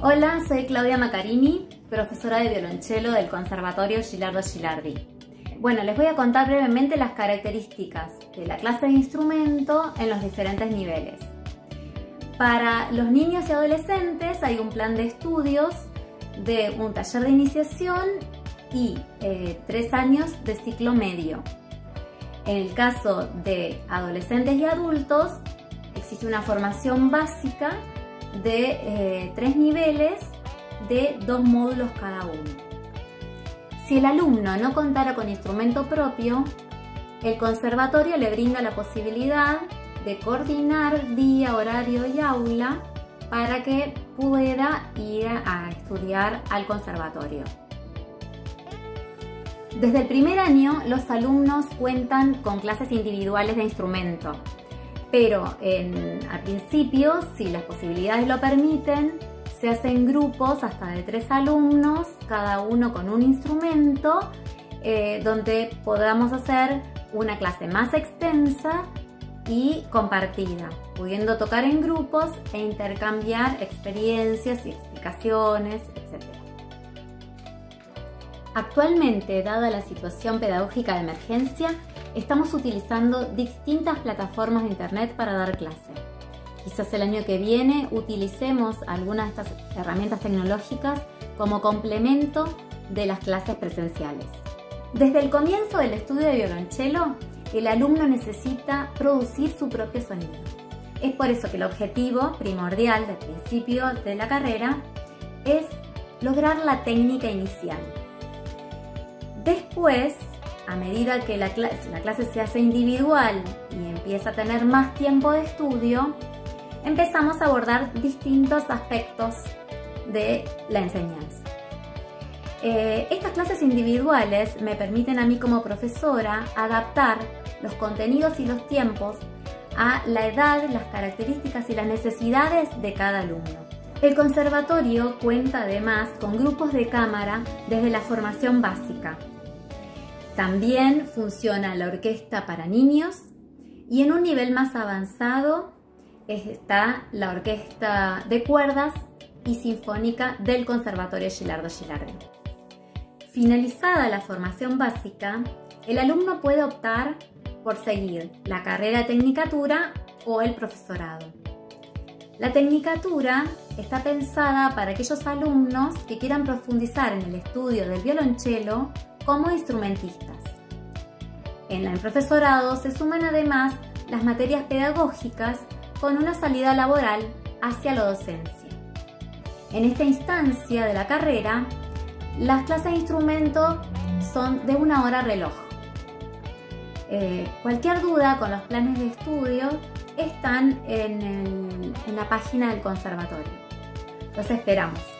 Hola, soy Claudia Macarini, profesora de violonchelo del Conservatorio Gilardo Gilardi. Bueno, les voy a contar brevemente las características de la clase de instrumento en los diferentes niveles. Para los niños y adolescentes hay un plan de estudios de un taller de iniciación y eh, tres años de ciclo medio. En el caso de adolescentes y adultos, existe una formación básica de eh, tres niveles de dos módulos cada uno. Si el alumno no contara con instrumento propio, el conservatorio le brinda la posibilidad de coordinar día, horario y aula para que pueda ir a estudiar al conservatorio. Desde el primer año los alumnos cuentan con clases individuales de instrumento, pero al principio, si las posibilidades lo permiten, se hacen grupos hasta de tres alumnos, cada uno con un instrumento, eh, donde podamos hacer una clase más extensa y compartida, pudiendo tocar en grupos e intercambiar experiencias y explicaciones, etc. Actualmente, dada la situación pedagógica de emergencia, estamos utilizando distintas plataformas de Internet para dar clase. Quizás el año que viene utilicemos algunas de estas herramientas tecnológicas como complemento de las clases presenciales. Desde el comienzo del estudio de violonchelo, el alumno necesita producir su propio sonido. Es por eso que el objetivo primordial del principio de la carrera es lograr la técnica inicial. Después a medida que la clase, se hace individual y empieza a tener más tiempo de estudio, empezamos a abordar distintos aspectos de la enseñanza. Eh, estas clases individuales me permiten a mí como profesora adaptar los contenidos y los tiempos a la edad, las características y las necesidades de cada alumno. El conservatorio cuenta además con grupos de cámara desde la formación básica, también funciona la orquesta para niños y en un nivel más avanzado está la orquesta de cuerdas y sinfónica del Conservatorio Gilardo Gilardi. Finalizada la formación básica, el alumno puede optar por seguir la carrera de tecnicatura o el profesorado. La tecnicatura está pensada para aquellos alumnos que quieran profundizar en el estudio del violonchelo como instrumentistas. En el profesorado se suman además las materias pedagógicas con una salida laboral hacia la docencia. En esta instancia de la carrera, las clases de instrumento son de una hora reloj. Eh, cualquier duda con los planes de estudio están en la página del conservatorio. Los esperamos.